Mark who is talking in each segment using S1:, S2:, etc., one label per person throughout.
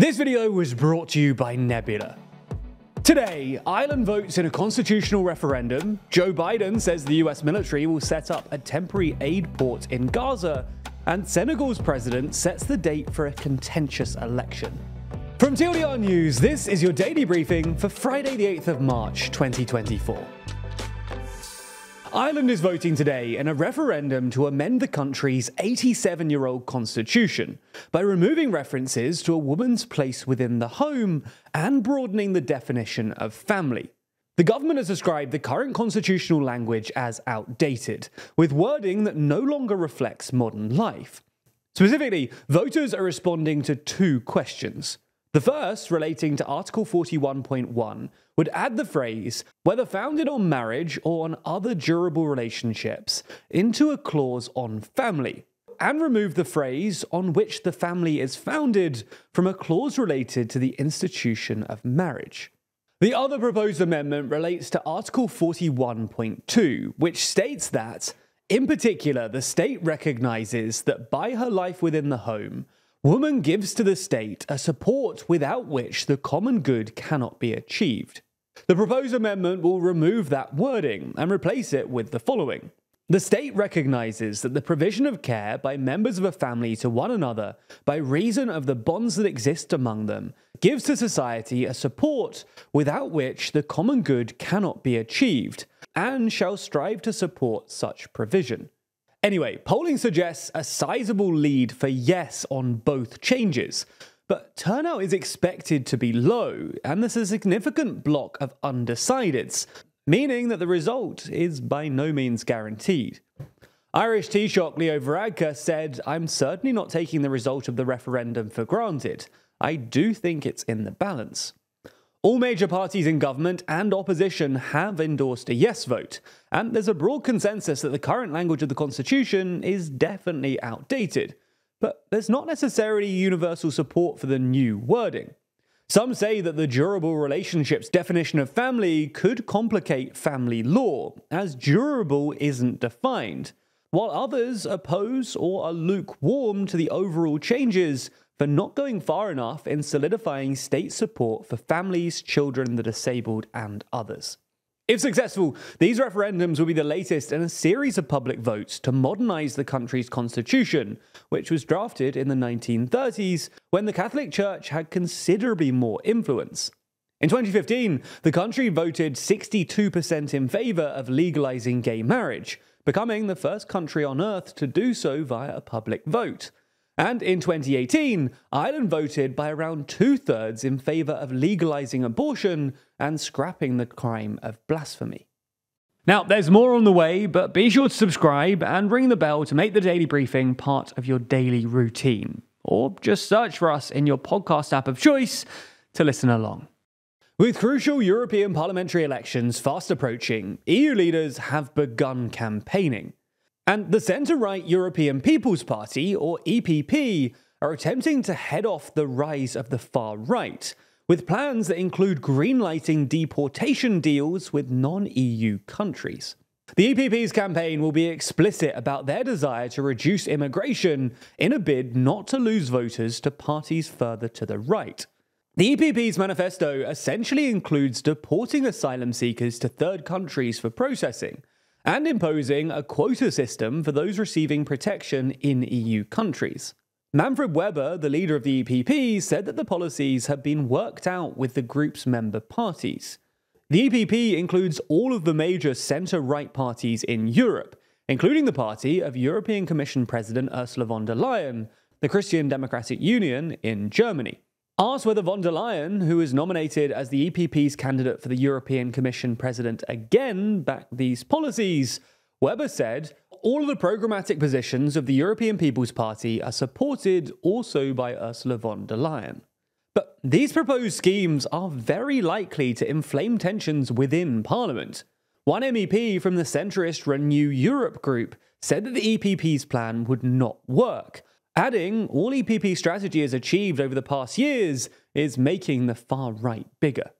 S1: This video was brought to you by Nebula. Today, Ireland votes in a constitutional referendum. Joe Biden says the US military will set up a temporary aid port in Gaza. And Senegal's president sets the date for a contentious election. From TLDR News, this is your daily briefing for Friday, the 8th of March, 2024. Ireland is voting today in a referendum to amend the country's 87 year old constitution by removing references to a woman's place within the home and broadening the definition of family. The government has described the current constitutional language as outdated, with wording that no longer reflects modern life. Specifically, voters are responding to two questions. The first, relating to Article 41.1, would add the phrase, whether founded on marriage or on other durable relationships, into a clause on family, and remove the phrase on which the family is founded from a clause related to the institution of marriage. The other proposed amendment relates to Article 41.2, which states that, in particular, the state recognizes that by her life within the home, Woman gives to the state a support without which the common good cannot be achieved. The proposed amendment will remove that wording and replace it with the following. The state recognizes that the provision of care by members of a family to one another, by reason of the bonds that exist among them, gives to society a support without which the common good cannot be achieved, and shall strive to support such provision. Anyway, polling suggests a sizable lead for yes on both changes, but turnout is expected to be low, and there's a significant block of undecideds, meaning that the result is by no means guaranteed. Irish Taoiseach Leo Varadkar said, I'm certainly not taking the result of the referendum for granted. I do think it's in the balance. All major parties in government and opposition have endorsed a yes vote, and there's a broad consensus that the current language of the Constitution is definitely outdated. But there's not necessarily universal support for the new wording. Some say that the durable relationships definition of family could complicate family law, as durable isn't defined, while others oppose or are lukewarm to the overall changes for not going far enough in solidifying state support for families, children, the disabled, and others. If successful, these referendums will be the latest in a series of public votes to modernise the country's constitution, which was drafted in the 1930s when the Catholic Church had considerably more influence. In 2015, the country voted 62% in favour of legalising gay marriage, becoming the first country on earth to do so via a public vote. And in 2018, Ireland voted by around two thirds in favour of legalising abortion and scrapping the crime of blasphemy. Now, there's more on the way, but be sure to subscribe and ring the bell to make the daily briefing part of your daily routine. Or just search for us in your podcast app of choice to listen along. With crucial European parliamentary elections fast approaching, EU leaders have begun campaigning. And the centre right European People's Party, or EPP, are attempting to head off the rise of the far right, with plans that include greenlighting deportation deals with non EU countries. The EPP's campaign will be explicit about their desire to reduce immigration in a bid not to lose voters to parties further to the right. The EPP's manifesto essentially includes deporting asylum seekers to third countries for processing, and imposing a quota system for those receiving protection in EU countries. Manfred Weber, the leader of the EPP, said that the policies have been worked out with the group's member parties. The EPP includes all of the major centre right parties in Europe, including the party of European Commission President Ursula von der Leyen, the Christian Democratic Union in Germany. Asked whether von der Leyen, who was nominated as the EPP's candidate for the European Commission president again, backed these policies, Weber said, all of the programmatic positions of the European People's Party are supported also by Ursula von der Leyen. But these proposed schemes are very likely to inflame tensions within Parliament. One MEP from the centrist Renew Europe group said that the EPP's plan would not work, Adding, all EPP strategy has achieved over the past years is making the far right bigger.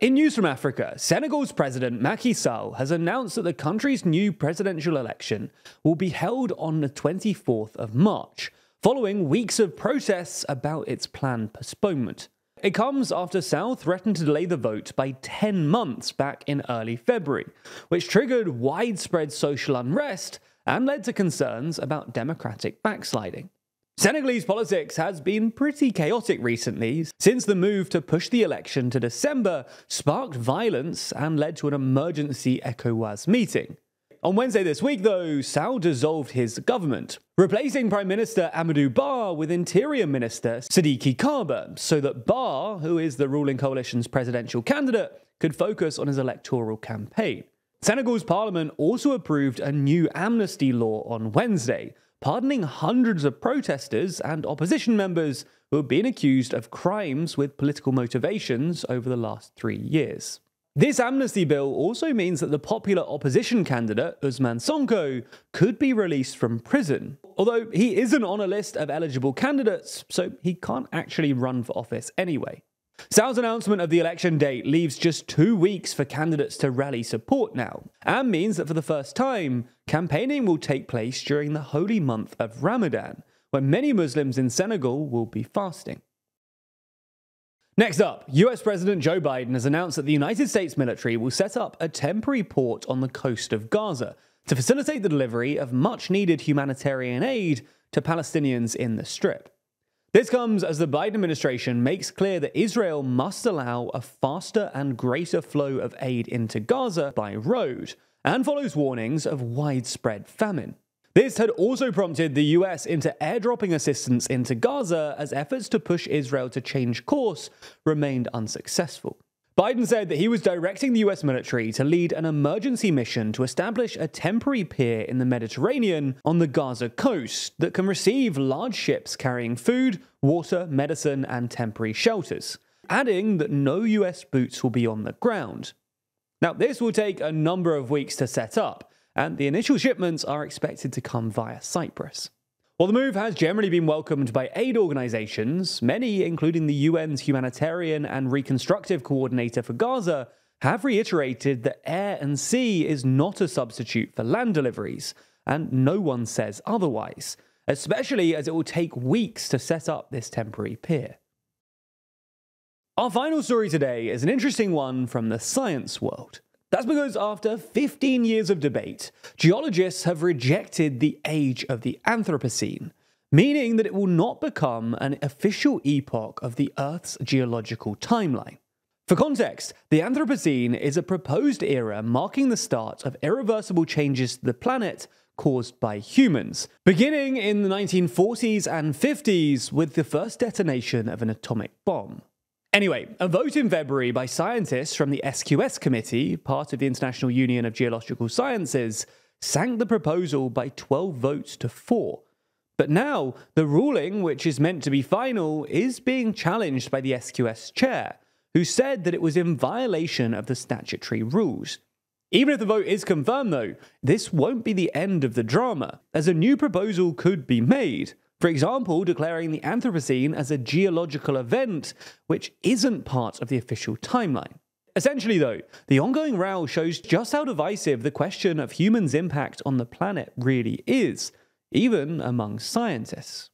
S1: In news from Africa, Senegal's president Macky Sall has announced that the country's new presidential election will be held on the 24th of March, following weeks of protests about its planned postponement. It comes after Sall threatened to delay the vote by 10 months back in early February, which triggered widespread social unrest and led to concerns about democratic backsliding. Senegalese politics has been pretty chaotic recently, since the move to push the election to December sparked violence and led to an emergency ECOWAS meeting. On Wednesday this week, though, Sall dissolved his government, replacing Prime Minister Amadou Ba with Interior Minister Sidiki Kaba, so that Ba, who is the ruling coalition's presidential candidate, could focus on his electoral campaign. Senegal's parliament also approved a new amnesty law on Wednesday, pardoning hundreds of protesters and opposition members who have been accused of crimes with political motivations over the last three years. This amnesty bill also means that the popular opposition candidate, Ousmane Sonko, could be released from prison. Although he isn't on a list of eligible candidates, so he can't actually run for office anyway. Sall's announcement of the election date leaves just two weeks for candidates to rally support now, and means that for the first time, campaigning will take place during the holy month of Ramadan, when many Muslims in Senegal will be fasting. Next up, US President Joe Biden has announced that the United States military will set up a temporary port on the coast of Gaza to facilitate the delivery of much needed humanitarian aid to Palestinians in the Strip. This comes as the Biden administration makes clear that Israel must allow a faster and greater flow of aid into Gaza by road, and follows warnings of widespread famine. This had also prompted the US into airdropping assistance into Gaza as efforts to push Israel to change course remained unsuccessful. Biden said that he was directing the US military to lead an emergency mission to establish a temporary pier in the Mediterranean on the Gaza coast that can receive large ships carrying food, water, medicine, and temporary shelters, adding that no US boots will be on the ground. Now, this will take a number of weeks to set up, and the initial shipments are expected to come via Cyprus. While the move has generally been welcomed by aid organizations, many, including the UN's Humanitarian and Reconstructive Coordinator for Gaza, have reiterated that air and sea is not a substitute for land deliveries, and no one says otherwise, especially as it will take weeks to set up this temporary pier. Our final story today is an interesting one from the science world. That's because after 15 years of debate, geologists have rejected the age of the Anthropocene, meaning that it will not become an official epoch of the Earth's geological timeline. For context, the Anthropocene is a proposed era marking the start of irreversible changes to the planet caused by humans, beginning in the 1940s and 50s with the first detonation of an atomic bomb. Anyway, a vote in February by scientists from the SQS Committee, part of the International Union of Geological Sciences, sank the proposal by 12 votes to 4. But now, the ruling, which is meant to be final, is being challenged by the SQS chair, who said that it was in violation of the statutory rules. Even if the vote is confirmed, though, this won't be the end of the drama, as a new proposal could be made. For example, declaring the Anthropocene as a geological event, which isn't part of the official timeline. Essentially, though, the ongoing row shows just how divisive the question of humans' impact on the planet really is, even among scientists.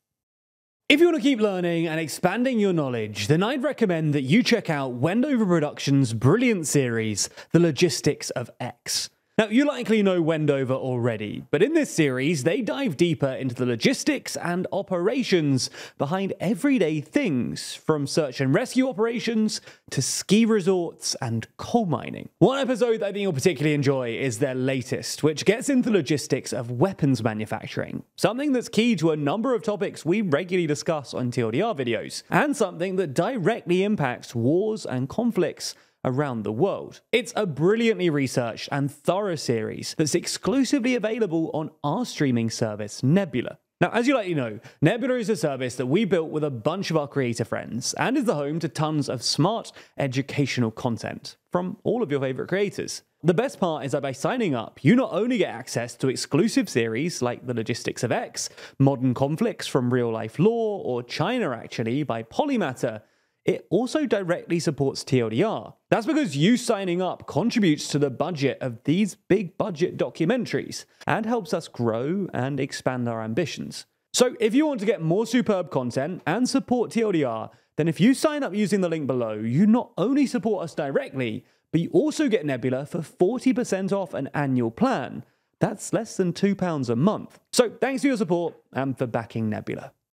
S1: If you want to keep learning and expanding your knowledge, then I'd recommend that you check out Wendover Productions' brilliant series, The Logistics of X. Now, you likely know Wendover already, but in this series, they dive deeper into the logistics and operations behind everyday things, from search and rescue operations to ski resorts and coal mining. One episode that I think you'll particularly enjoy is their latest, which gets into the logistics of weapons manufacturing, something that's key to a number of topics we regularly discuss on TLDR videos, and something that directly impacts wars and conflicts around the world. It's a brilliantly researched and thorough series that's exclusively available on our streaming service, Nebula. Now, as you likely know, Nebula is a service that we built with a bunch of our creator friends and is the home to tons of smart educational content from all of your favorite creators. The best part is that by signing up, you not only get access to exclusive series like The Logistics of X, Modern Conflicts from RealLifeLore, or China Actually by Polymatter, it also directly supports TLDR. That's because you signing up contributes to the budget of these big budget documentaries and helps us grow and expand our ambitions. So if you want to get more superb content and support TLDR, then if you sign up using the link below, you not only support us directly, but you also get Nebula for 40% off an annual plan. That's less than £2 a month. So thanks for your support and for backing Nebula.